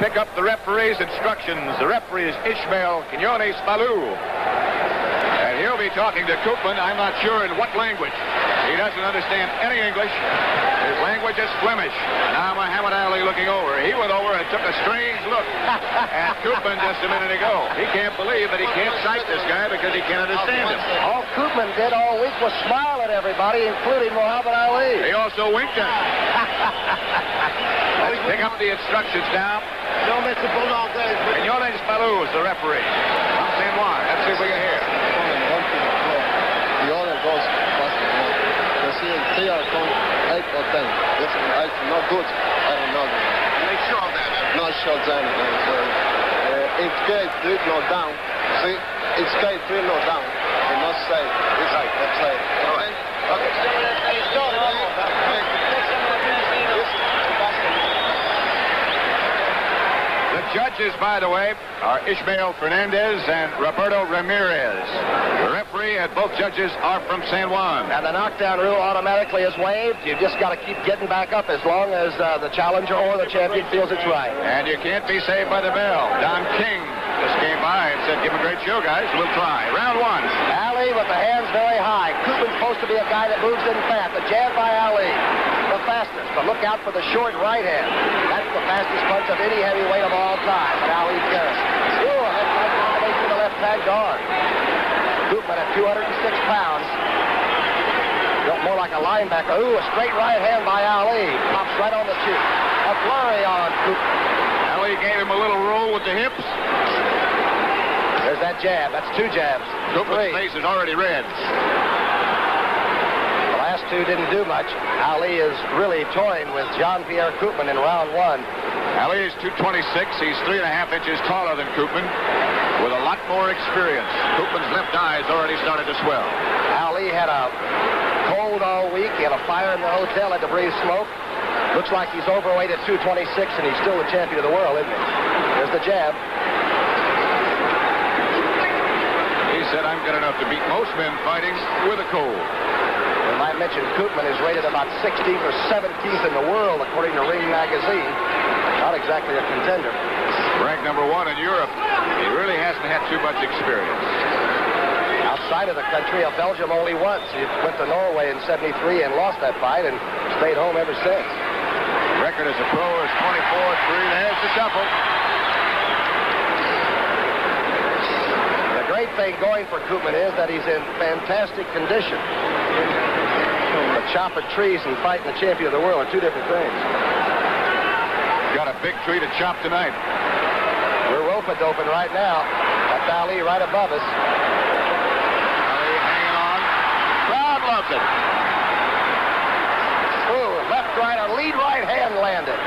pick up the referee's instructions. The referee is Ishmael Quinones Falu. And he'll be talking to Coopman, I'm not sure in what language. He doesn't understand any English. His language is Flemish. Now Muhammad Ali looking over. He went over and took a strange look at Coopman just a minute ago. He can't believe that he can't sight this guy because he can't understand him. All Coopman did all week was smile at everybody, including Muhammad Ali. He also winked at him. Let's pick up the instructions now. Don't miss the Bulldog days. Quinones Falu is the referee. From San Juan. Let's see if we can hear. The other goes faster. You see, they are going 8 or 10. This is eight, not good. I don't know. They show that. Not shot anything. So, uh, it's gate 3 not down. See, it's gate 3 not down. You must say, it's right, let's say. Okay? Okay. The judges, by the way, are Ishmael Fernandez and Roberto Ramirez. The referee and both judges are from San Juan. And the knockdown rule automatically is waived. You just got to keep getting back up as long as uh, the challenger or the champion feels it's right. And you can't be saved by the bell. Don King just came by and said, give him a great show, guys. We'll try. Round one. Ali with the hands very high. Coopman's supposed to be a guy that moves in fast. The jab by Ali. The fastest. But look out for the short right hand. That's the fastest punch of any heavyweight of all time. But Ali Garrison. Ooh, a head combination the left hand guard. Coopman at 206 pounds. Built more like a linebacker. Ooh, a straight right hand by Ali. Pops right on the cheek. A flurry on Coopman. Ali gave him a little roll with the hips. There's that jab. That's two jabs. Coopman's Three. face is already red. Two didn't do much. Ali is really toying with Jean-Pierre Coopman in round one. Ali is 226. He's three and a half inches taller than Coopman with a lot more experience. Coopman's left eye has already started to swell. Ali had a cold all week. He had a fire in the hotel, had to breathe smoke. Looks like he's overweight at 226, and he's still the champion of the world, isn't he? There's the jab. He said, I'm good enough to beat most men fighting with a cold. We might mention Coopman is rated about 16th or 17th in the world, according to Ring Magazine. Not exactly a contender. Ranked number one in Europe. He really hasn't had too much experience. Outside of the country, of Belgium only once. He went to Norway in 73 and lost that fight and stayed home ever since. Record as a pro is 24-3. There's the. The great thing going for Coopman is that he's in fantastic condition. Chopping trees and fighting the champion of the world are two different things. Got a big tree to chop tonight. We're rope doping right now. That's Ali right above us. Ali hanging on. Crowd loves it. Ooh, left right, a lead right hand landed.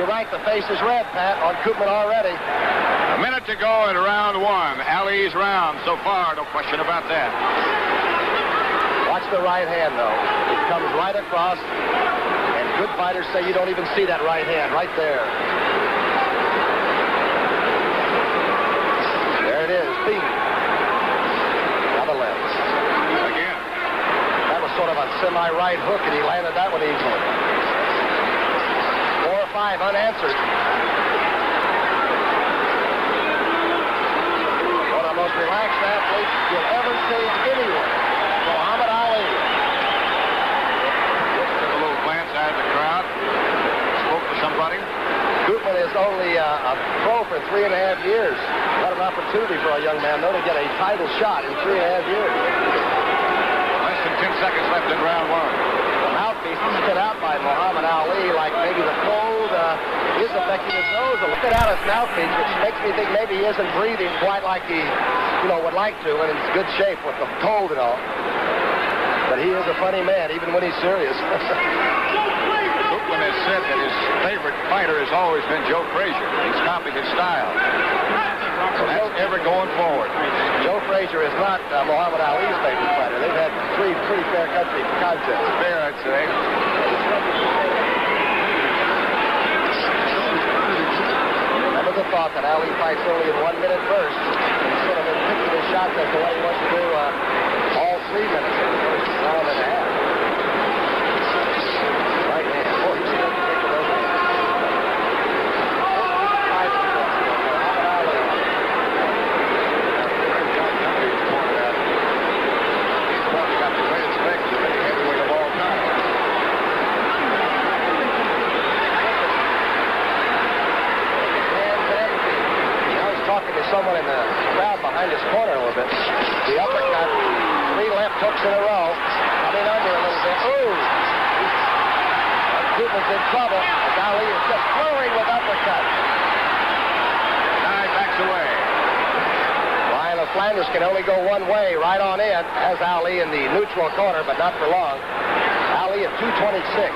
You're right, the face is red, Pat, on Coopman already. A minute to go in round one. Ali's round so far, no question about that. Watch the right hand, though. It comes right across, and good fighters say you don't even see that right hand right there. There it is. Now the left. Again. That was sort of a semi-right hook, and he landed that one easily. Four or five unanswered. One of the most relaxed athletes you'll ever see anywhere. Muhammad Ali. Took a little glance out at the crowd. Spoke to somebody. Coopman is only uh, a pro for three and a half years. What an opportunity for a young man, though, to get a title shot in three and a half years. Less than 10 seconds left in round one. The mouthpiece is spit out by Muhammad Ali, like maybe the cold uh, is affecting his nose. A spit out his mouthpiece, which makes me think maybe he isn't breathing quite like he, you know, would like to, and in good shape with the cold and all. But he is a funny man, even when he's serious. Coopman has said that his favorite fighter has always been Joe Frazier. He's copied his style. So that's ever going forward. Joe Frazier is not uh, Muhammad Ali's favorite fighter. They've had three pretty fair country contests. Fair, I'd say. Never the thought that Ali fights only in one minute first. Sort of been picking his shots as to what he wants to do uh, all three minutes in the first round and a half. Right hand. Boy, he's going to take those hands. someone in the crowd behind his corner a little bit. The uppercut, three left hooks in a row, coming under a little bit. Ooh! And Coopman's in trouble as Ali is just flurrying with uppercuts. Nine backs away. Lion can only go one way, right on in, has Ali in the neutral corner, but not for long. Ali at 226.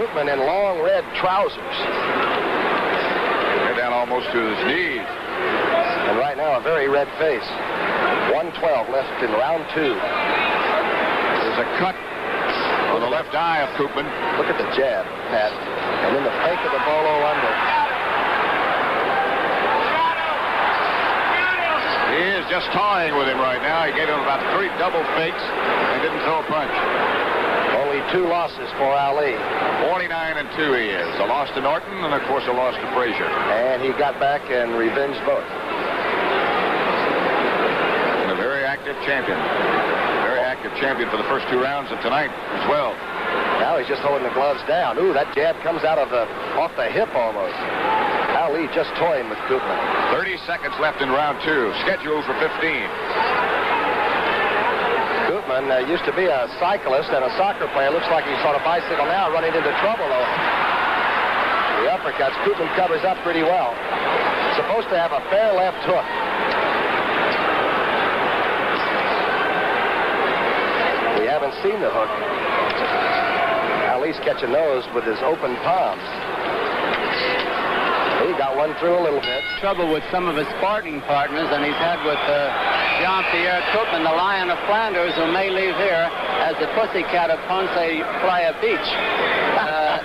Coopman in long red trousers. They're down almost to his knees. And right now, a very red face. 112 left in round two. There's a cut left eye of Coopman. Look at the jab, Pat. And then the fake of the bolo under. He is just toying with him right now. He gave him about three double fakes and didn't throw a punch. Only two losses for Ali. 49 and 2 he is. A loss to Norton and, of course, a loss to Frazier. And he got back and revenged both. And a very active champion. Very active champion for the first two rounds of tonight as well. Now he's just holding the gloves down. Ooh, that jab comes out of the off the hip almost. Ali just toying with Coopman. 30 seconds left in round two. Scheduled for 15. Coopman uh, used to be a cyclist and a soccer player. Looks like he's on a bicycle now, running into trouble though. The uppercuts, Coopman covers up pretty well. Supposed to have a fair left hook. We haven't seen the hook. Ali's catching those with his open palms. He got one through a little bit. trouble with some of his sparring partners, and he's had with uh, Jean-Pierre Coopman, the Lion of Flanders, who may leave here as the pussycat of Ponce Playa Beach. Uh,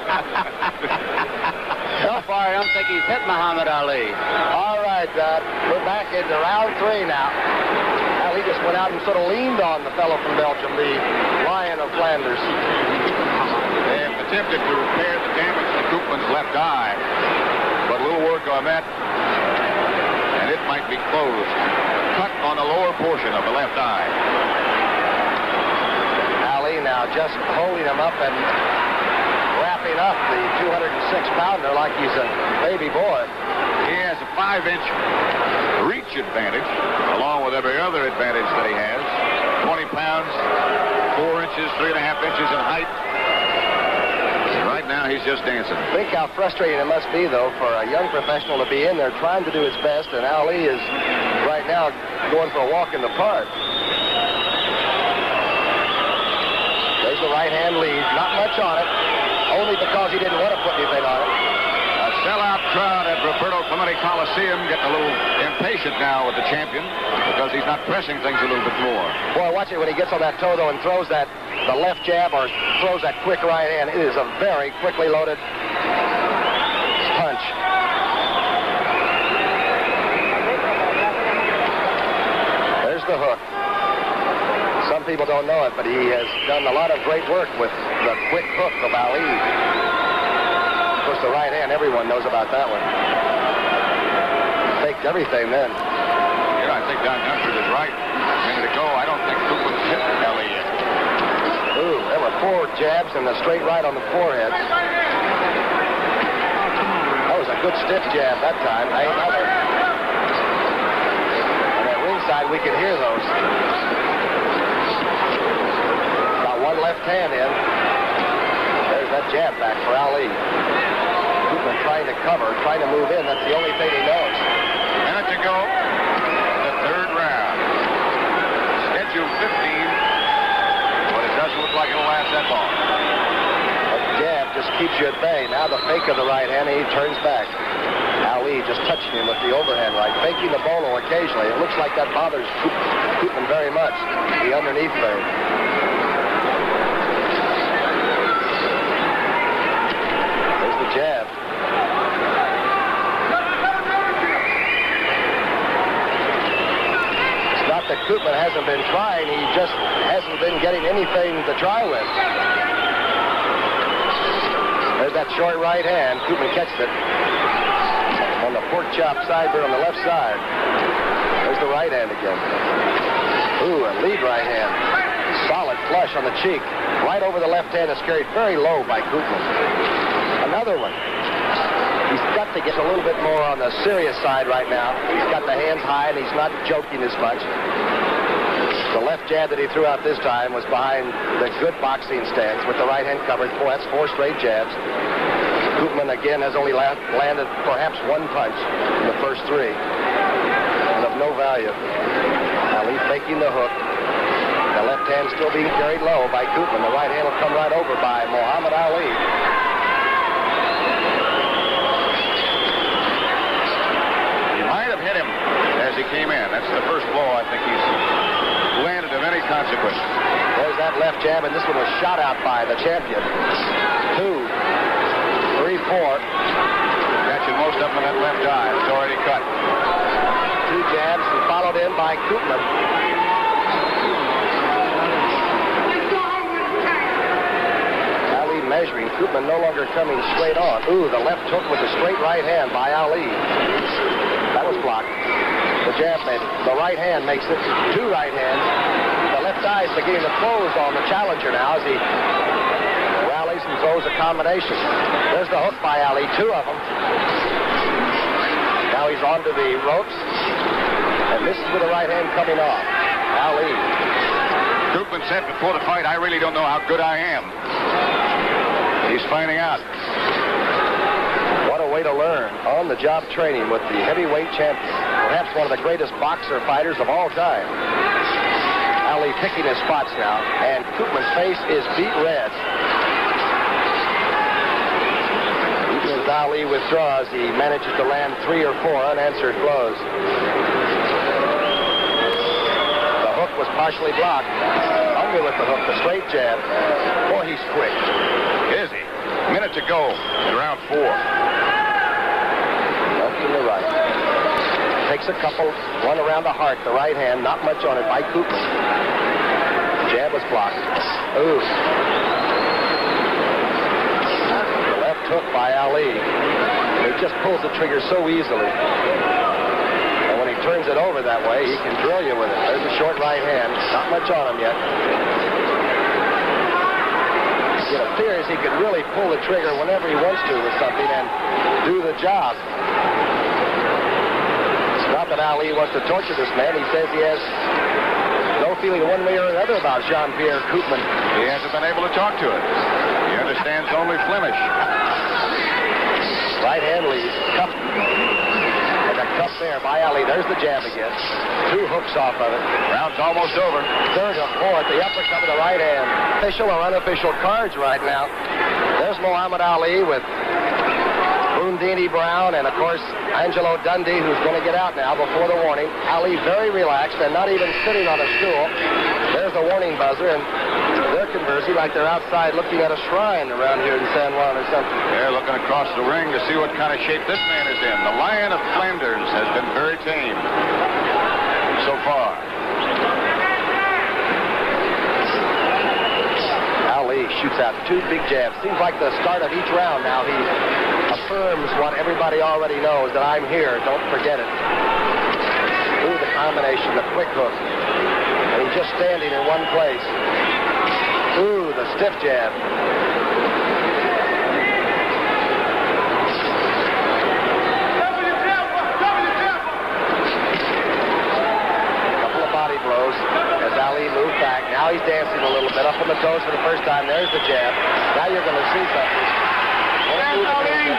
so far, I don't think he's hit Muhammad Ali. All right, uh, we're back into round three now. Ali just went out and sort of leaned on the fellow from Belgium, the Lion of Flanders. Attempted to repair the damage to Coopman's left eye, but a little work on that, and it might be closed. Cut on the lower portion of the left eye. Ali now just holding him up and wrapping up the 206-pounder like he's a baby boy. He has a five-inch reach advantage, along with every other advantage that he has. 20 pounds, four inches, three and a half inches in height. And right now, he's just dancing. Think how frustrating it must be, though, for a young professional to be in there trying to do his best, and Ali is right now going for a walk in the park. There's the right hand lead. Not much on it, only because he didn't want to put anything on it. A sellout crowd at Roberto Clemente Coliseum getting a little impatient now with the champion because he's not pressing things a little bit more. Boy, watch it when he gets on that toe, though, and throws that the left jab or throws that quick right hand. It is a very quickly loaded punch. There's the hook. Some people don't know it, but he has done a lot of great work with the quick hook of Ali. Of course, the right hand, everyone knows about that one. Faked everything then. Yeah, I think Don Dunphy is right. A minute ago, I don't think Coopman's hit Ali yet. Ooh, there were four jabs and a straight right on the forehead. That was a good stiff jab that time. Hey, another. And at ringside, we could hear those. Got one left hand in. There's that jab back for Ali. Coopman trying to cover, trying to move in. That's the only thing he knows. Minute to go. The third round. Scheduled 15, but it doesn't look like it'll that long. Jab just keeps you at bay. Now the fake of the right hand, and he turns back. Ali just touching him with the overhand right, faking the bolo occasionally. It looks like that bothers Coopman very much, the underneath thing. There's the jab. It's not that Coopman hasn't been trying, he just hasn't been getting anything to try with. There's that short right hand. Coopman catches it on the pork chop side there on the left side. There's the right hand again. Ooh, a lead right hand. Solid flush on the cheek, right over the left hand, is carried very low by Coopman. Another one. He's got to get a little bit more on the serious side right now. He's got the hands high and he's not joking as much. The left jab that he threw out this time was behind the good boxing stance with the right hand covered. Boy, that's four straight jabs. Coopman again has only la- landed perhaps one punch in the first three. And of no value. Ali faking the hook. The left hand still being carried low by Coopman. The right hand will come right over by Muhammad Ali. He might have hit him as he came in. That's the first blow I think he's landed of any consequence. There's that left jab, and this one was shot out by the champion. Two, three, four. Catching most of them in that left eye. It's already cut. Two jabs and followed in by Coopman. Ali measuring. Coopman no longer coming straight on. Ooh, the left hook with the straight right hand by Ali. That was blocked. The jab made it. The right hand makes it two right hands. The left eye is beginning to close on the challenger now as he rallies and throws a combination. There's the hook by Ali, two of them. Now he's onto the ropes. And this is with the right hand coming off. Ali. Coopman said before the fight, I really don't know how good I am. He's finding out. What a way to learn on-the-job training with the heavyweight champion. Perhaps one of the greatest boxer fighters of all time. Ali picking his spots now, and Coopman's face is beat red. Even as Ali withdraws, he manages to land three or four unanswered blows. The hook was partially blocked. Hungry with the hook, the straight jab. Boy, he's quick. Is he? Minute to go in round four. Left and the right. Takes a couple, one around the heart, the right hand, not much on it by Cooper. Jab was blocked. Ooh. The left hook by Ali. He just pulls the trigger so easily. And when he turns it over that way, he can drill you with it. There's a short right hand. Not much on him yet. It appears he could really pull the trigger whenever he wants to with something and do the job. Not that Ali wants to torture this man. He says he has no feeling one way or another about Jean-Pierre Coopman. He hasn't been able to talk to it. He understands only Flemish. Right hand lead. Cup. And a cup there by Ali. There's the jab again. Two hooks off of it. Round's almost over. Third hook, fourth. The uppercut with the right hand. Official or unofficial cards right now. There's Muhammad Ali with Bundini Brown and, of course, Angelo Dundee, who's going to get out now before the warning. Ali very relaxed and not even sitting on a stool. There's the warning buzzer, and they're conversing like they're outside looking at a shrine around here in San Juan or something. They're looking across the ring to see what kind of shape this man is in. The Lion of Flanders has been very tame so far. Ali shoots out two big jabs. Seems like the start of each round now he affirms what everybody already knows, that I'm here, don't forget it. Ooh, the combination, the quick hook. And he's just standing in one place. Ooh, the stiff jab. Couple of body blows as Ali moved back. Now he's dancing a little bit, up on the toes for the first time. There's the jab. Now you're going to see something. Two, three,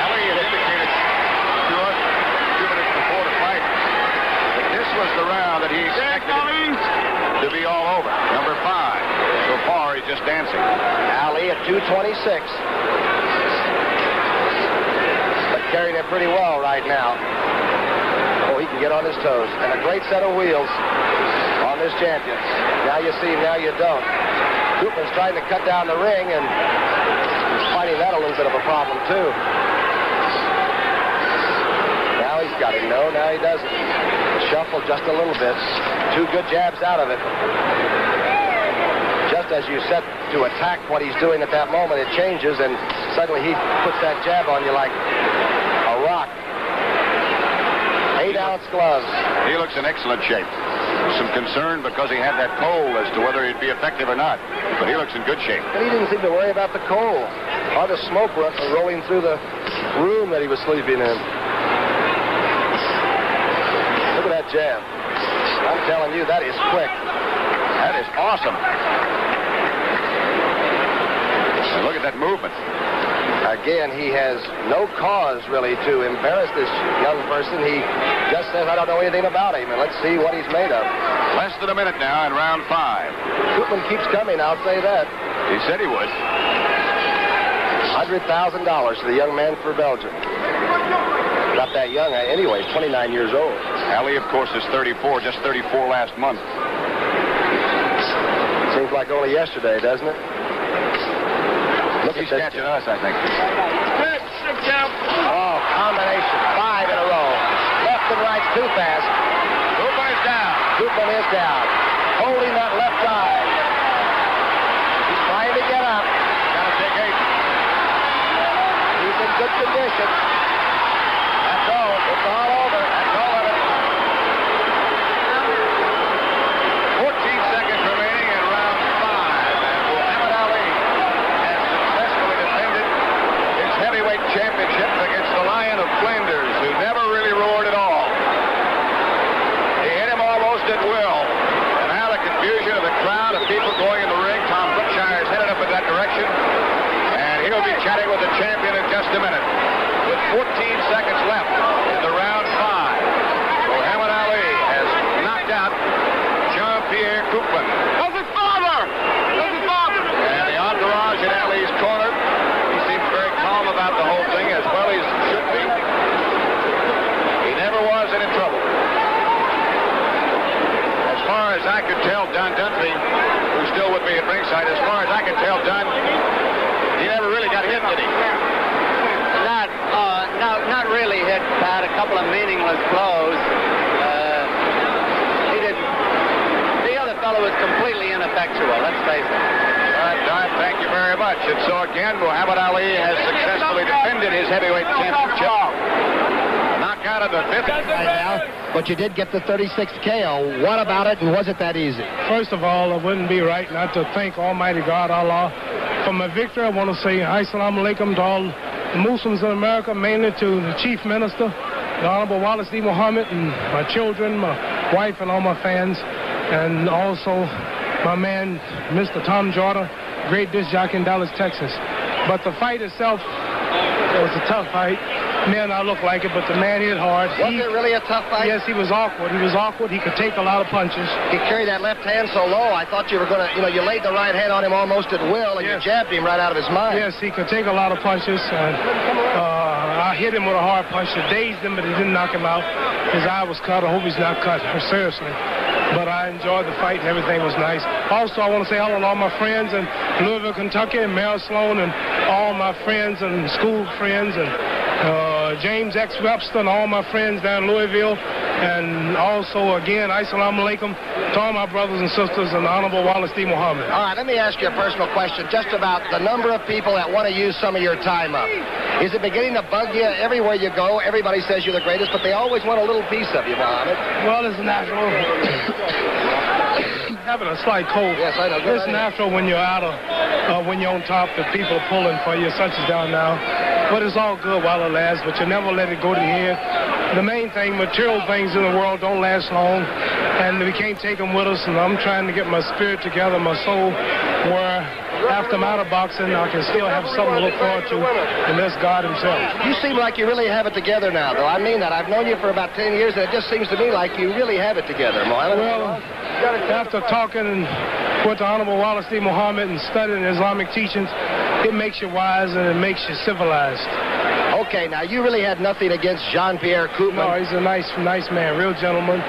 Ali had indicated to us a minutes before the fight that this was the round that he expected to be all over. Number five. So far, he's just dancing. Ali at 226. But carrying it pretty well right now. Can get on his toes. And a great set of wheels on this champion. Now you see, now you don't. Coopman's trying to cut down the ring, and he's finding that a little bit of a problem, too. Now he's got it. No, now he doesn't. Shuffle just a little bit. Two good jabs out of it just as you set to attack what he's doing at that moment, it changes, and suddenly he puts that jab on you like a rock. Eight ounce gloves. He looks in excellent shape. some concern because he had that cold as to whether he'd be effective or not. But he looks in good shape. And he didn't seem to worry about the cold or the smoke rolling through the room that he was sleeping in. Look at that jab. I'm telling you, that is quick. That is awesome. And look at that movement. Again, he has no cause really to embarrass this young person. He just says, I don't know anything about him, and let's see what he's made of. Less than a minute now in round five. Coopman keeps coming, I'll say that. He said he would. $100,000 to the young man for Belgium. Not that young uh, anyway, he's 29 years old. Ali, of course, is 34, just 34 last month. Seems like only yesterday, doesn't it? He's catching us, I think. Oh, combination. Five in a row. Left and right too fast. Coopman is down. Coopman is down. Holding that left eye. He's trying to get up. Gotta take eight. He's in good condition. That's all. It's all over. That's all of it. 14 seconds remaining in round five. And Muhammad Ali has successfully defended his heavyweight championship against the Lion of Flanders, who never really roared at all. He hit him almost at will. And now the confusion of the crowd of people going in the ring. Tom Brookshier is headed up in that direction. And he'll be chatting with the champion in just a minute. With 14 seconds left in the round five, Muhammad Ali has knocked out Jean-Pierre Coopman. That's his father! That's his father! And the entourage in Ali's corner, he seems very calm about the whole thing, as well as should be. He never was in trouble. As far as I could tell, Don Dunphy, who's still with me at ringside, as far as I could tell, Don, he never really got hit, did he? Not, uh, no, not really hit, Pat. A couple of meaningless blows. Uh, he didn't. The other fellow was completely ineffectual. Let's face it. All right, Don, thank you very much. And so again, Muhammad Ali has successfully defended his heavyweight championship. Knockout of the fifth. Right now, but you did get the 36th KO. What about it, and was it that easy? First of all, it wouldn't be right not to thank Almighty God, Allah, for my victory. I want to say Assalamu alaikum to all Muslims in America, mainly to the Chief Minister, the Honorable Wallace D. Muhammad, and my children, my wife, and all my fans, and also my man, Mr. Tom Jordan, great disc jockey in Dallas, Texas. But the fight itself, it was a tough fight. Man, I look like it, but the man hit hard. Was He- it really a tough fight? Yes, he was awkward. He was awkward. He could take a lot of punches. He carried that left hand so low, I thought you were going to, you know, you laid the right hand on him almost at will, and Yes. you jabbed him right out of his mind. Yes, he could take a lot of punches. And, uh, I hit him with a hard punch that dazed him, but it didn't knock him out. His eye was cut. I hope he's not cut, seriously. But I enjoyed the fight, and everything was nice. Also, I want to say hello to all my friends in Louisville, Kentucky, and Mel Sloan, and all my friends and school friends, and uh, James X. Webster, and all my friends down in Louisville. And also, again, Assalamu alaikum to all my brothers and sisters, and the Honorable Wallace D. Muhammad. All right, let me ask you a personal question just about the number of people that want to use some of your time up. Is it beginning to bug you everywhere you go? Everybody says you're the greatest, but they always want a little piece of you, Muhammad. Well, it's natural. Having a slight cold. Yes, I know. Good It's natural when you're out of, uh, when you're on top, that people are pulling for you, such as down now. But it's all good while it lasts, but you never let it go to head. The main thing, material things in the world don't last long, and we can't take them with us, and I'm trying to get my spirit together, my soul, where after I'm out of boxing, I can still have something to look forward to, and that's God himself. You seem like you really have it together now, though. I mean that. I've known you for about 10 years, and it just seems to me like you really have it together, Muhammad. Well, after talking with the Honorable Wallace D. Muhammad and studying Islamic teachings, it makes you wise and it makes you civilized. Okay, now you really had nothing against Jean-Pierre Coopman. No, he's a nice, nice man, real gentleman.